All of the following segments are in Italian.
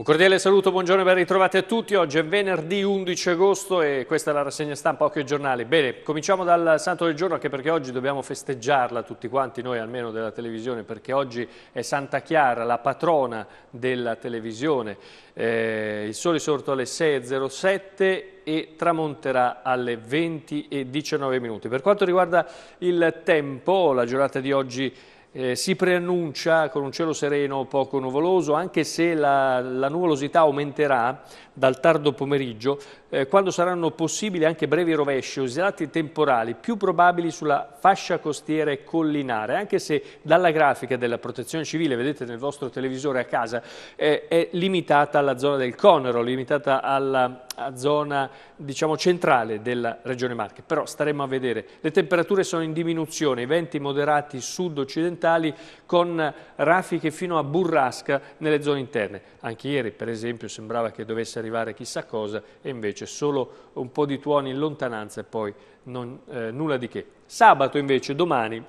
Un cordiale saluto, buongiorno e ben ritrovati a tutti. Oggi è venerdì 11 agosto e questa è la rassegna stampa Occhio ai giornali. Bene, cominciamo dal santo del giorno anche perché oggi dobbiamo festeggiarla tutti quanti, noi almeno della televisione, perché oggi è Santa Chiara, la patrona della televisione. Eh, il sole è sorto alle 6.07 e tramonterà alle 20.19 minuti. Per quanto riguarda il tempo, la giornata di oggi eh, si preannuncia con un cielo sereno poco nuvoloso, anche se la, la nuvolosità aumenterà dal tardo pomeriggio, eh, quando saranno possibili anche brevi rovesci o isolati temporali più probabili sulla fascia costiera e collinare, anche se dalla grafica della protezione civile, vedete nel vostro televisore a casa, eh, è limitata alla zona del Conero, limitata alla zona diciamo, centrale della regione Marche, però staremo a vedere. Le temperature sono in diminuzione, i venti moderati sud-occidentali con raffiche fino a burrasca nelle zone interne. Anche ieri per esempio sembrava che dovesse arrivare chissà cosa e invece solo un po' di tuoni in lontananza e poi non, eh, nulla di che. Sabato invece, domani,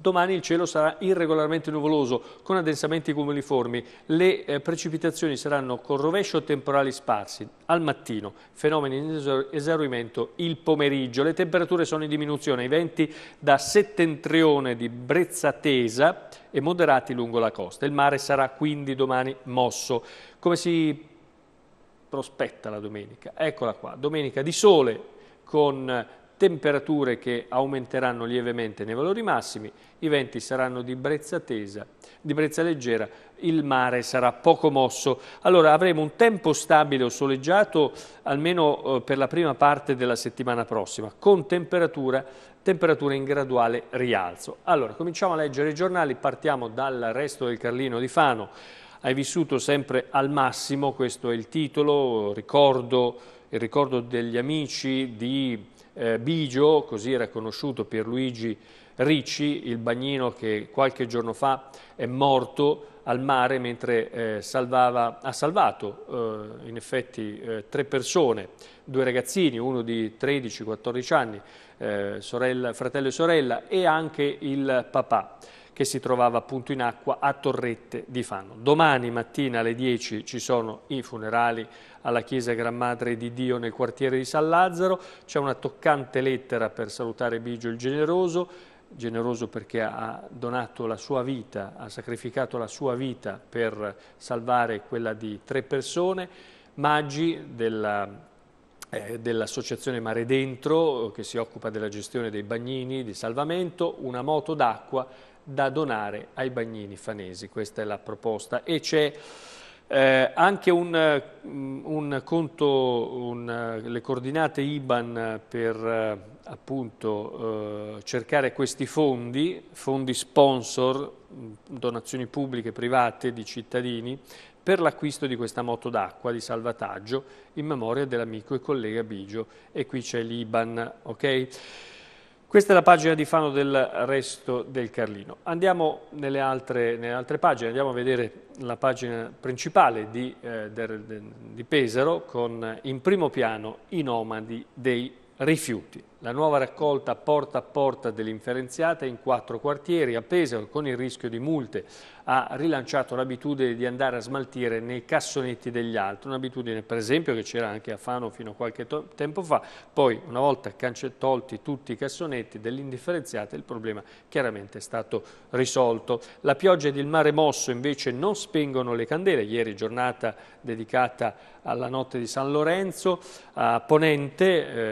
Domani il cielo sarà irregolarmente nuvoloso con addensamenti cumuliformi. Le eh, precipitazioni saranno con rovescio temporali sparsi al mattino, fenomeni in esaurimento il pomeriggio. Le temperature sono in diminuzione, i venti da settentrione di brezza tesa e moderati lungo la costa. Il mare sarà quindi domani mosso. Come si prospetta la domenica? Eccola qua, domenica di sole con temperature che aumenteranno lievemente nei valori massimi, i venti saranno di brezza tesa, di brezza leggera, il mare sarà poco mosso. Allora avremo un tempo stabile o soleggiato almeno eh, per la prima parte della settimana prossima, con temperatura, temperature in graduale rialzo. Allora cominciamo a leggere i giornali, partiamo dal resto del Carlino di Fano. Hai vissuto sempre al massimo, questo è il titolo, ricordo, il ricordo degli amici di eh, Bigio, così era conosciuto Pierluigi Ricci, il bagnino che qualche giorno fa è morto al mare mentre eh, salvava, ha salvato eh, in effetti eh, tre persone, due ragazzini, uno di 13-14 anni, eh, sorella, fratello e sorella, e anche il papà che si trovava appunto in acqua a Torrette di Fano. Domani mattina alle 10 ci sono i funerali alla Chiesa Gran Madre di Dio nel quartiere di San Lazzaro, c'è una toccante lettera per salutare Bigio il Generoso, generoso perché ha donato la sua vita, ha sacrificato la sua vita per salvare quella di tre persone, Maggi della eh, dell'associazione Mare Dentro che si occupa della gestione dei bagnini di salvamento, una moto d'acqua da donare ai bagnini fanesi, questa è la proposta. E c'è eh, anche un, mm, un conto, un, le coordinate IBAN per eh, appunto eh, cercare questi fondi, fondi sponsor, mm, donazioni pubbliche private di cittadini, per l'acquisto di questa moto d'acqua di salvataggio in memoria dell'amico e collega Bigio. E qui c'è l'IBAN, ok? Questa è la pagina di Fano del resto del Carlino. Andiamo nelle altre, nelle altre pagine, andiamo a vedere la pagina principale di, eh, del, di Pesaro con in primo piano i nomadi dei rifiuti. La nuova raccolta porta a porta dell'inferenziata in quattro quartieri a Pesaro con il rischio di multe. Ha rilanciato l'abitudine di andare a smaltire nei cassonetti degli altri, un'abitudine per esempio che c'era anche a Fano fino a qualche tempo fa, poi una volta tolti tutti i cassonetti dell'indifferenziata il problema chiaramente è stato risolto. La pioggia ed il mare mosso invece non spengono le candele, ieri giornata dedicata alla notte di San Lorenzo, a Ponente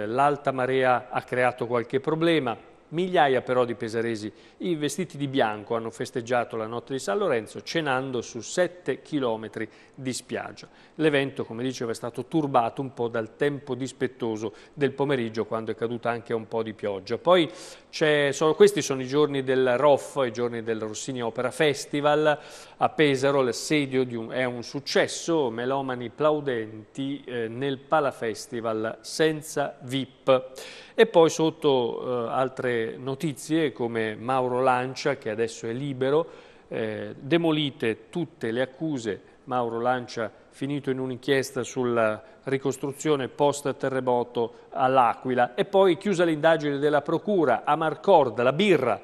eh, l'alta marea ha creato qualche problema, Migliaia però di pesaresi vestiti di bianco hanno festeggiato la notte di San Lorenzo cenando su 7 chilometri di spiaggia. L'evento, come dicevo, è stato turbato un po' dal tempo dispettoso del pomeriggio quando è caduta anche un po' di pioggia. Poi sono, questi sono i giorni del ROF, i giorni del Rossini Opera Festival. A Pesaro l'assedio è un successo, melomani plaudenti eh, nel Pala Festival senza VIP. E poi sotto eh, altre notizie come Mauro Lancia, che adesso è libero, eh, demolite tutte le accuse, Mauro Lancia finito in un'inchiesta sulla ricostruzione post-terremoto all'Aquila. E poi chiusa l'indagine della Procura a Marcorda, la birra.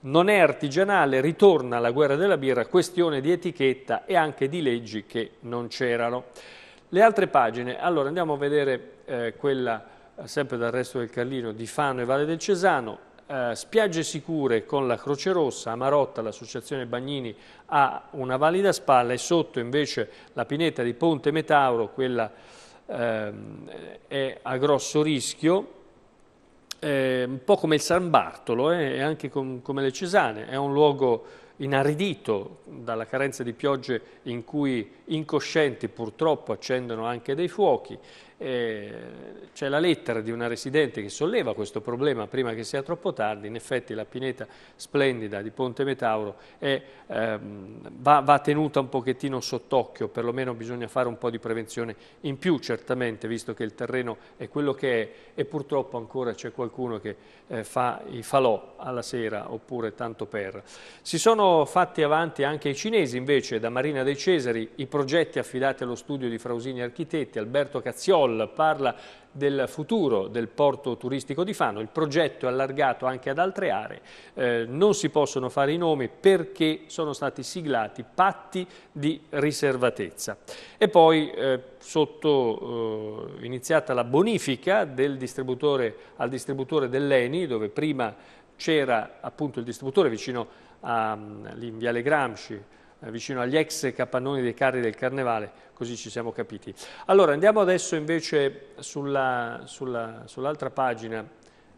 Non è artigianale, ritorna alla guerra della birra, questione di etichetta e anche di leggi che non c'erano. Le altre pagine, allora andiamo a vedere eh, quella sempre dal resto del Carlino di Fano e Valle del Cesano, eh, spiagge sicure con la Croce Rossa, a Marotta l'associazione Bagnini ha una valida spalla e sotto invece la pineta di Ponte Metauro, quella eh, è a grosso rischio, eh, un po' come il San Bartolo eh, e anche com come le Cesane, è un luogo inaridito dalla carenza di piogge in cui incoscienti purtroppo accendono anche dei fuochi c'è la lettera di una residente che solleva questo problema prima che sia troppo tardi, in effetti la pineta splendida di Ponte Metauro è, ehm, va, va, tenuta un pochettino sott'occhio, perlomeno bisogna fare un po' di prevenzione in più certamente, visto che il terreno è quello che è e purtroppo ancora c'è qualcuno che eh, fa i falò alla sera oppure tanto per. Si sono fatti avanti anche i cinesi invece da Marina dei Cesari, i progetti affidati allo studio di Frausini Architetti, Alberto Cazziolo, Sol parla del futuro del porto turistico di Fano, il progetto è allargato anche ad altre aree, eh, non si possono fare i nomi perché sono stati siglati patti di riservatezza. E poi eh, sotto eh, iniziata la bonifica del distributore, al distributore dell'Eni, dove prima c'era appunto il distributore vicino a, in Viale Gramsci, vicino agli ex capannoni dei carri del Carnevale, così ci siamo capiti. Allora andiamo adesso invece sull'altra sulla, sull pagina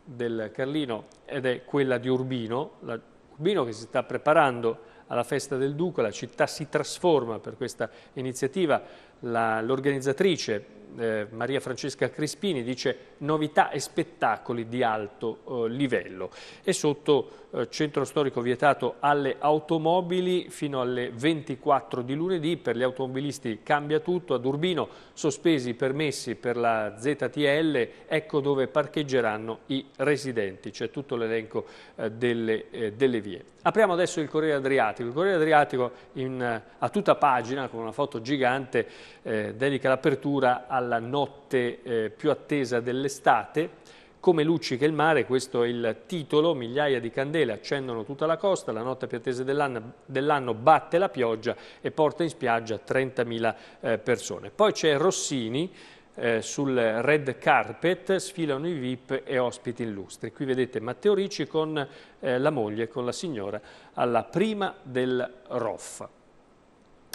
del Carlino ed è quella di Urbino, la, Urbino che si sta preparando alla festa del Duca, la città si trasforma per questa iniziativa, l'organizzatrice eh, Maria Francesca Crispini dice novità e spettacoli di alto eh, livello. E sotto eh, centro storico vietato alle automobili fino alle 24 di lunedì, per gli automobilisti cambia tutto, ad Urbino sospesi i permessi per la ZTL, ecco dove parcheggeranno i residenti, c'è tutto l'elenco eh, delle, eh, delle, vie. Apriamo adesso il Corriere Adriatico, il Corriere Adriatico in, a tutta pagina con una foto gigante eh, dedica l'apertura alla notte eh, più attesa dell'estate, come luccica il mare, questo è il titolo, migliaia di candele accendono tutta la costa, la notte più attesa dell'anno dell batte la pioggia e porta in spiaggia 30.000 eh, persone. Poi c'è Rossini, eh, sul red carpet sfilano i VIP e ospiti illustri. Qui vedete Matteo Ricci con eh, la moglie, con la signora, alla prima del ROF.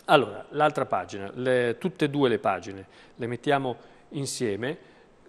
Allora, l'altra pagina, le, tutte e due le pagine le mettiamo insieme,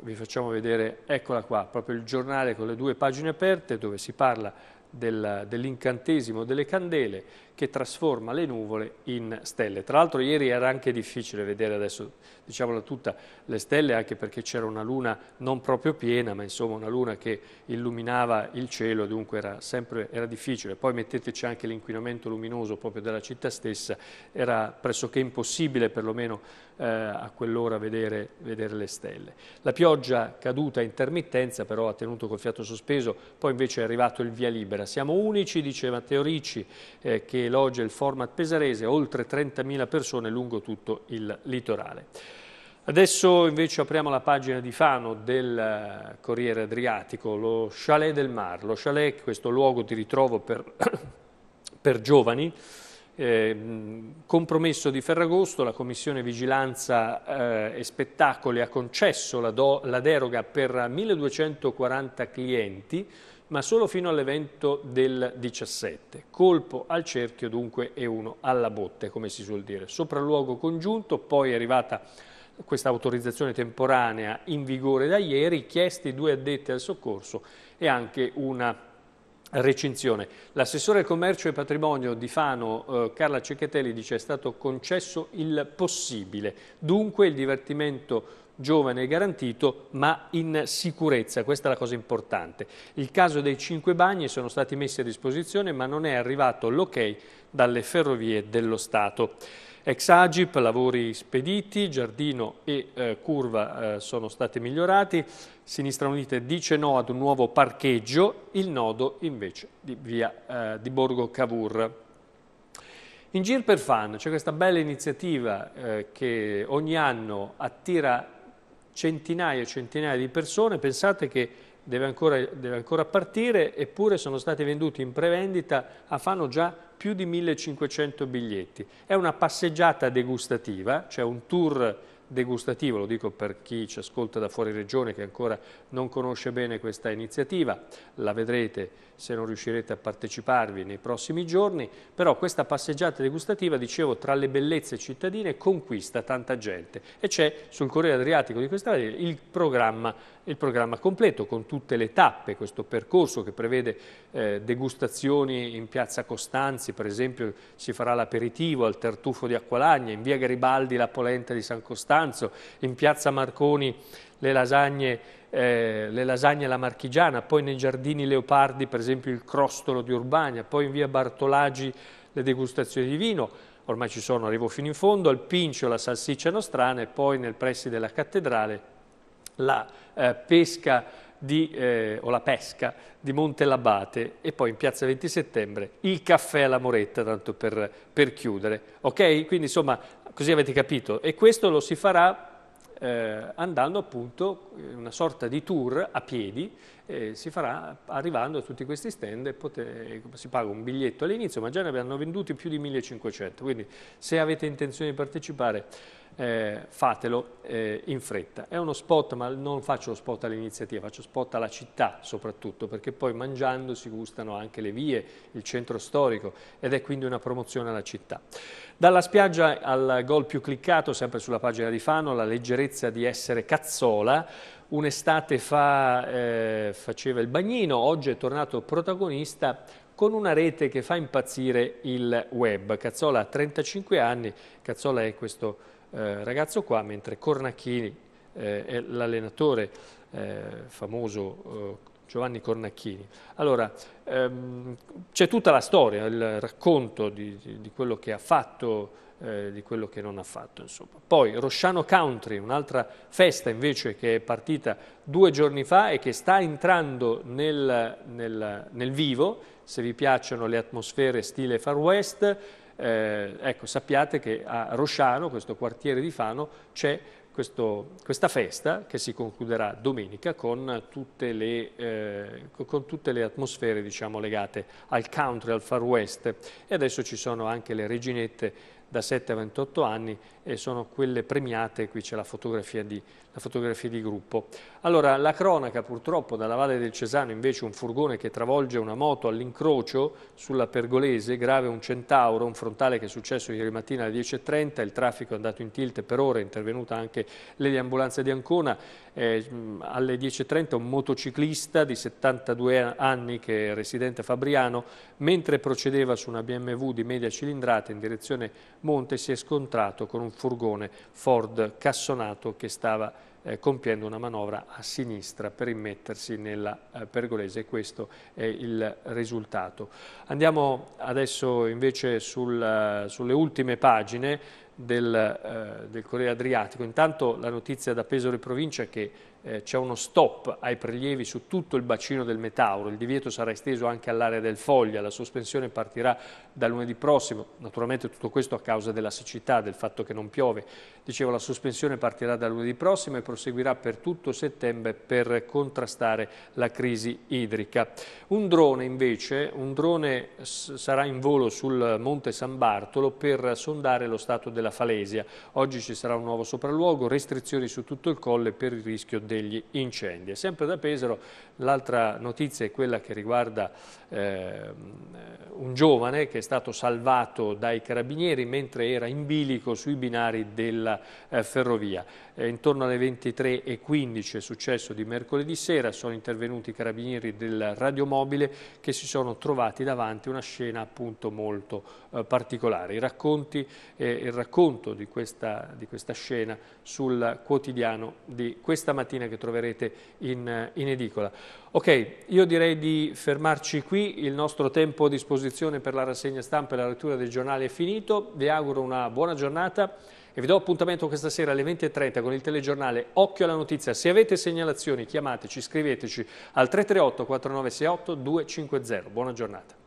vi facciamo vedere, eccola qua, proprio il giornale con le due pagine aperte dove si parla del, dell'incantesimo delle candele che trasforma le nuvole in stelle. Tra l'altro ieri era anche difficile vedere adesso, diciamola tutta, le stelle anche perché c'era una luna non proprio piena, ma insomma una luna che illuminava il cielo, dunque era sempre era difficile. Poi metteteci anche l'inquinamento luminoso proprio della città stessa, era pressoché impossibile perlomeno eh, a quell'ora vedere, vedere le stelle. La pioggia caduta a intermittenza però ha tenuto col fiato sospeso, poi invece è arrivato il via libera. Siamo unici, dice Matteo Ricci, eh, che elogia il format pesarese, oltre 30.000 persone lungo tutto il litorale. Adesso invece apriamo la pagina di Fano del eh, Corriere Adriatico, lo Chalet del Mar. Lo Chalet, questo luogo di ritrovo per, per giovani, eh, compromesso di Ferragosto, la Commissione Vigilanza eh, e Spettacoli ha concesso la, do, la deroga per 1240 clienti, ma solo fino all'evento del 17. Colpo al cerchio dunque e uno alla botte, come si suol dire. Sopralluogo congiunto, poi è arrivata questa autorizzazione temporanea in vigore da ieri, chiesti due addetti al soccorso e anche una recinzione. L'assessore al commercio e patrimonio di Fano, eh, Carla Cecchetelli, dice è stato concesso il possibile, dunque il divertimento giovane e garantito, ma in sicurezza, questa è la cosa importante. Il caso dei cinque bagni sono stati messi a disposizione, ma non è arrivato l'ok dalle ferrovie dello Stato. Ex Agip, lavori spediti, giardino e eh, curva eh, sono stati migliorati, Sinistra Unite dice no ad un nuovo parcheggio, il nodo invece di via eh, di Borgo Cavour. In Gir per Fan c'è questa bella iniziativa eh, che ogni anno attira centinaia e centinaia di persone, pensate che deve ancora, deve ancora partire, eppure sono stati venduti in prevendita a Fano già più di 1500 biglietti. È una passeggiata degustativa, cioè un tour degustativo, lo dico per chi ci ascolta da fuori regione che ancora non conosce bene questa iniziativa, la vedrete se non riuscirete a parteciparvi nei prossimi giorni, però questa passeggiata degustativa, dicevo, tra le bellezze cittadine conquista tanta gente e c'è sul Corriere Adriatico di questa il programma, il programma completo con tutte le tappe, questo percorso che prevede eh, degustazioni in piazza Costanzi, per esempio si farà l'aperitivo al Tartufo di Acqualagna, in via Garibaldi la polenta di San Costanzo, in piazza Marconi le lasagne, eh, le lasagne alla marchigiana, poi nei giardini Leopardi per esempio il crostolo di Urbania, poi in via Bartolagi le degustazioni di vino, ormai ci sono, arrivo fino in fondo, al Pincio la salsiccia nostrana e poi nel pressi della cattedrale la eh, pesca di, eh, o la pesca di Monte Labate e poi in piazza 20 settembre il caffè alla Moretta, tanto per, per chiudere. Ok? Quindi insomma, così avete capito. E questo lo si farà eh, andando appunto in una sorta di tour a piedi, eh, si farà arrivando a tutti questi stand e poter, si paga un biglietto all'inizio, ma già ne abbiamo venduti più di 1500, quindi se avete intenzione di partecipare eh, fatelo eh, in fretta. È uno spot, ma non faccio lo spot all'iniziativa, faccio spot alla città soprattutto, perché poi mangiando si gustano anche le vie, il centro storico ed è quindi una promozione alla città. Dalla spiaggia al gol più cliccato, sempre sulla pagina di Fano, la leggerezza di essere cazzola, un'estate fa eh, faceva il bagnino, oggi è tornato protagonista con una rete che fa impazzire il web. Cazzola ha 35 anni, Cazzola è questo eh, ragazzo qua, mentre Cornacchini eh, è l'allenatore eh, famoso eh, Giovanni Cornacchini. Allora, ehm, c'è tutta la storia, il racconto di, di, di quello che ha fatto, eh, di quello che non ha fatto. Insomma. Poi Rosciano Country, un'altra festa invece che è partita due giorni fa e che sta entrando nel, nel, nel vivo, se vi piacciono le atmosfere stile Far West, eh, ecco, sappiate che a Rosciano, questo quartiere di Fano, c'è questo, questa festa che si concluderà domenica con tutte le, eh, con tutte le atmosfere diciamo, legate al country, al far west. E adesso ci sono anche le reginette da 7 a 28 anni e sono quelle premiate, qui c'è la fotografia di la fotografia di gruppo. Allora, la cronaca purtroppo dalla Valle del Cesano invece un furgone che travolge una moto all'incrocio sulla Pergolese, grave un centauro, un frontale che è successo ieri mattina alle 10.30, il traffico è andato in tilt per ore, è intervenuta anche le ambulanze di Ancona, eh, alle 10.30 un motociclista di 72 anni che è residente a Fabriano, mentre procedeva su una BMW di media cilindrata in direzione Monte si è scontrato con un furgone Ford cassonato che stava eh, compiendo una manovra a sinistra per immettersi nella eh, pergolese e questo è il risultato. Andiamo adesso invece sul, uh, sulle ultime pagine del, eh, del Corriere Adriatico. Intanto la notizia da Pesaro e provincia che eh, c'è uno stop ai prelievi su tutto il bacino del Metauro, il divieto sarà esteso anche all'area del Foglia, la sospensione partirà da lunedì prossimo, naturalmente tutto questo a causa della siccità, del fatto che non piove. Dicevo, la sospensione partirà da lunedì prossimo e proseguirà per tutto settembre per contrastare la crisi idrica. Un drone invece, un drone sarà in volo sul Monte San Bartolo per sondare lo stato della falesia. Oggi ci sarà un nuovo sopralluogo, restrizioni su tutto il colle per il rischio degli incendi. E sempre da Pesaro l'altra notizia è quella che riguarda eh, un giovane che è stato salvato dai carabinieri mentre era in bilico sui binari della eh, ferrovia. Eh, intorno alle 23.15 è successo di mercoledì sera, sono intervenuti i carabinieri del radiomobile che si sono trovati davanti a una scena appunto molto eh, particolare. I racconti, il racconto di questa, di questa scena sul quotidiano di questa mattina che troverete in, in edicola. Ok, io direi di fermarci qui, il nostro tempo a disposizione per la rassegna stampa e la lettura del giornale è finito, vi auguro una buona giornata e vi do appuntamento questa sera alle 20.30 con il telegiornale Occhio alla Notizia. Se avete segnalazioni chiamateci, scriveteci al 338 4968 250. Buona giornata.